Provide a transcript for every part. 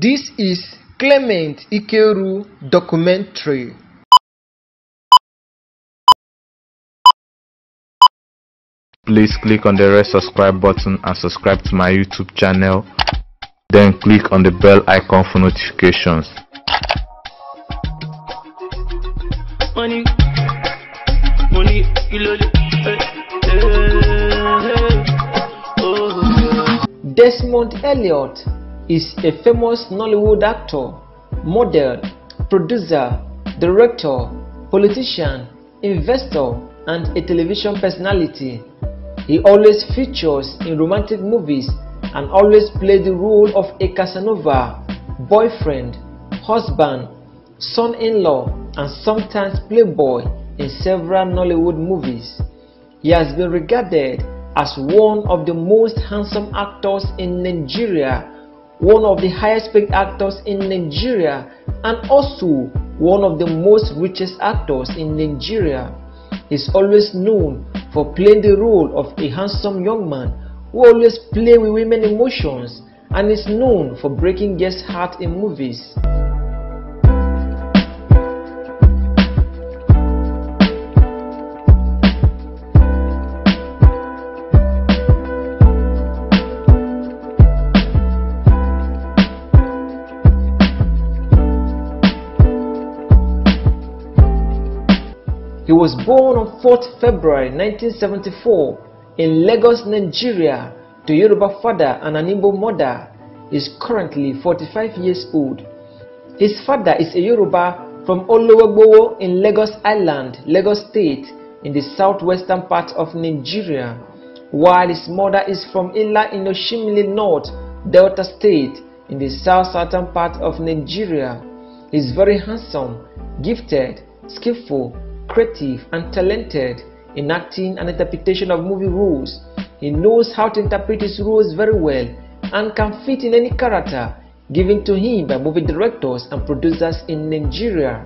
This is Clement Ikeru documentary. Please click on the red subscribe button and subscribe to my YouTube channel. Then click on the bell icon for notifications. money, money, kilo le, eh, eh, eh, oh. Desmond Elliot is a famous Nollywood actor, model, producer, director, politician, investor, and a television personality. He always features in romantic movies and always plays the role of a Casanova, boyfriend, husband, son-in-law, and sometimes playboy in several Nollywood movies. He has been regarded as one of the most handsome actors in Nigeria, one of the highest paid actors in Nigeria, and also one of the most richest actors in Nigeria. Is always known for playing the role of a handsome young man who always play with women emotions and is known for breaking guests' heart in movies. Was born on 4th February 1974 in Lagos, Nigeria to Yoruba father and an Igbo mother. He is currently 45 years old. His father is a Yoruba from Olowogbowo in Lagos Island, Lagos State in the southwestern part of Nigeria, while his mother is from Illah in Oshimili North, Delta State in the south-southern part of Nigeria. He is very handsome, gifted, skillful, creative and talented in acting and interpretation of movie roles. He knows how to interpret his roles very well and can fit in any character given to him by movie directors and producers in Nigeria.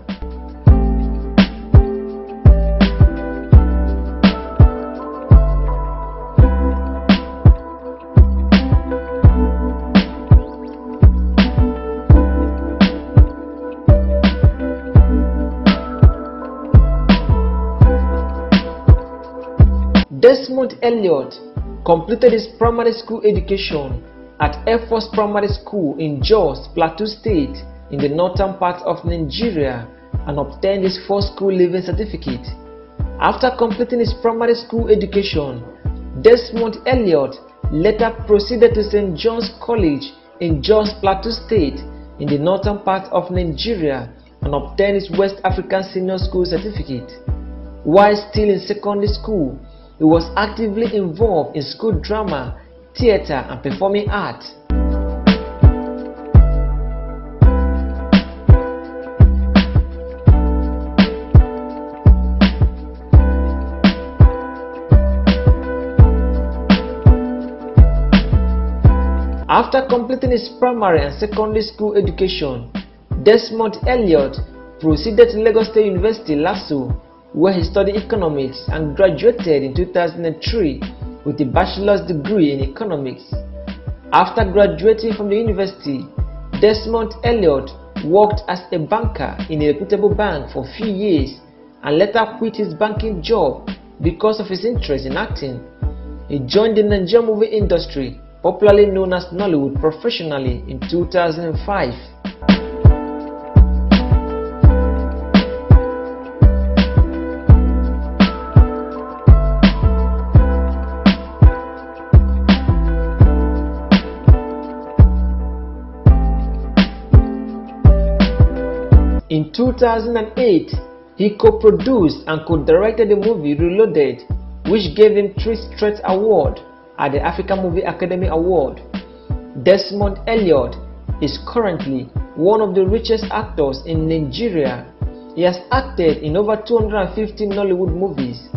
Desmond Elliot completed his primary school education at Air Force Primary School in Jos, Plateau State in the northern part of Nigeria and obtained his first school leaving certificate. After completing his primary school education, Desmond Elliot later proceeded to St. John's College in Jos, Plateau State in the northern part of Nigeria and obtained his West African Senior School certificate. While still in secondary school, he was actively involved in school drama, theater, and performing arts. After completing his primary and secondary school education, Desmond Elliott proceeded to Lagos State University, LASU, where he studied economics and graduated in 2003 with a bachelor's degree in economics. After graduating from the university, Desmond Elliot worked as a banker in a reputable bank for a few years and later quit his banking job because of his interest in acting. He joined the Nigerian movie industry, popularly known as Nollywood, professionally in 2005. In 2008, he co-produced and co-directed the movie Reloaded, which gave him three straight awards at the African Movie Academy Award. Desmond Elliot is currently one of the richest actors in Nigeria. He has acted in over 250 Nollywood movies.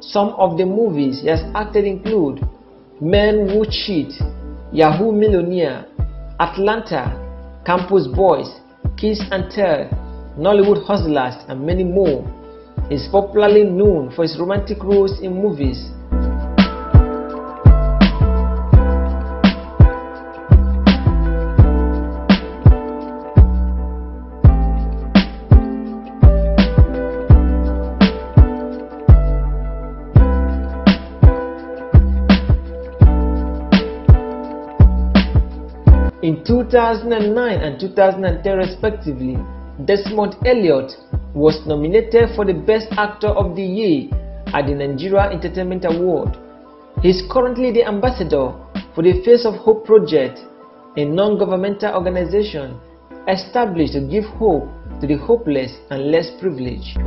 Some of the movies he has acted include Men Who Cheat, Yahoo Millionaire, Atlanta, Campus Boys, Kiss and Tell, Nollywood hustlers and many more. He's is popularly known for his romantic roles in movies. In 2009 and 2010 respectively, Desmond Elliott was nominated for the Best Actor of the Year at the Nigeria Entertainment Award. He is currently the ambassador for the Face of Hope Project, a non-governmental organization established to give hope to the hopeless and less privileged.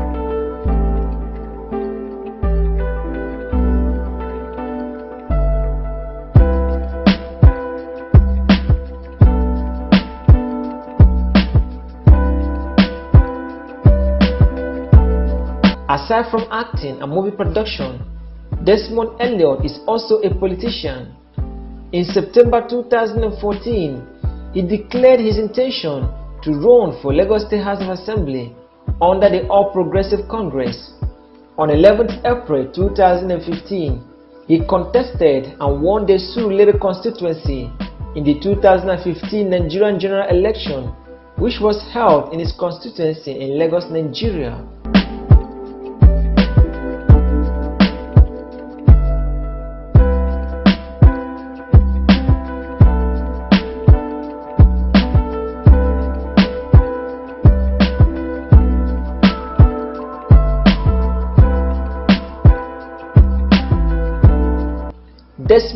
Aside from acting and movie production, Desmond Elliott is also a politician. In September 2014, he declared his intention to run for Lagos State House of Assembly under the All Progressive Congress. On 11th April 2015, he contested and won the Surulere constituency in the 2015 Nigerian general election which was held in his constituency in Lagos, Nigeria.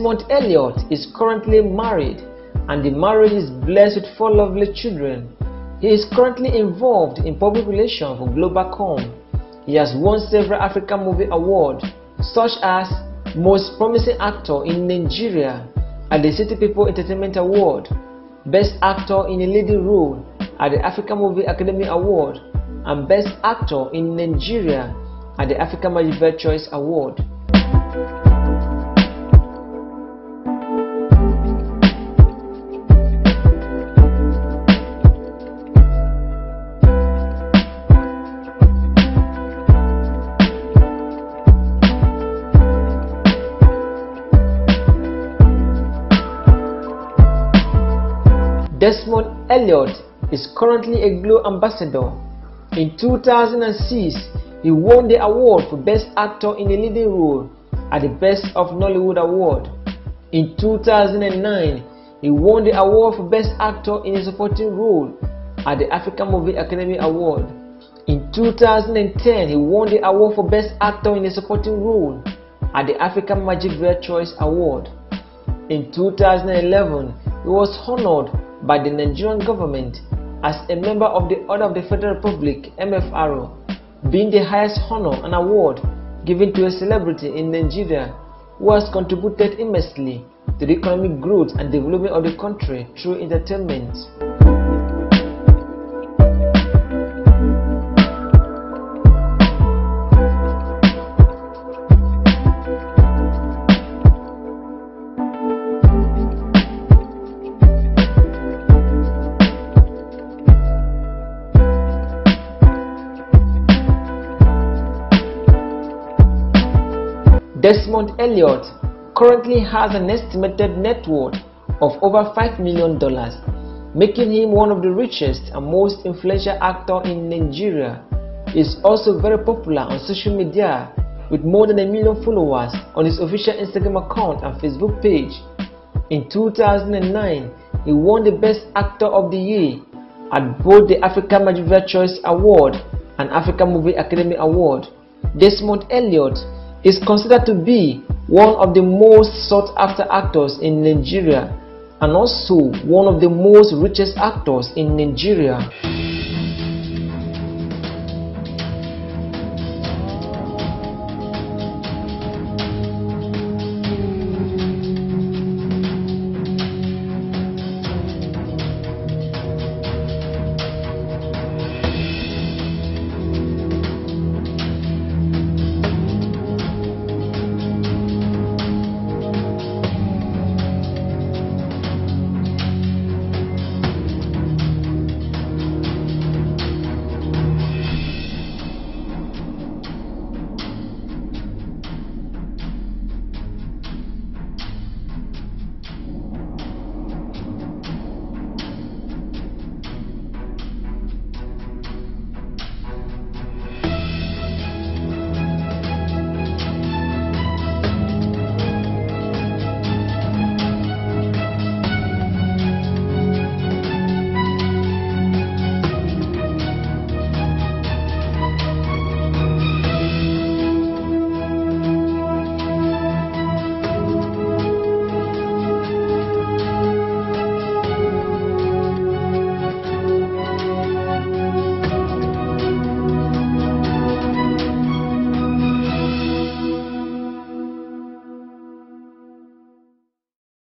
Desmond Elliott is currently married and the marriage is blessed with four lovely children. He is currently involved in public relations for Globacom. He has won several African Movie Awards such as Most Promising Actor in Nigeria at the City People Entertainment Award, Best Actor in a Leading Role at the African Movie Academy Award, and Best Actor in Nigeria at the African Magic Choice Award. Desmond Elliott is currently a Glo ambassador. In 2006, he won the award for Best Actor in a Leading Role at the Best of Nollywood Award. In 2009, he won the award for Best Actor in a Supporting Role at the African Movie Academy Award. In 2010, he won the award for Best Actor in a Supporting Role at the African Magic Rare Choice Award. In 2011, he was honored by the Nigerian government as a member of the Order of the Federal Republic MFRO, being the highest honor and award given to a celebrity in Nigeria who has contributed immensely to the economic growth and development of the country through entertainment. Desmond Elliott currently has an estimated net worth of over $5 million, making him one of the richest and most influential actors in Nigeria. He is also very popular on social media with more than a million followers on his official Instagram account and Facebook page. In 2009, he won the Best Actor of the Year at both the African Magic Choice Award and African Movie Academy Award. Desmond Elliott is considered to be one of the most sought after actors in Nigeria and also one of the most richest actors in Nigeria.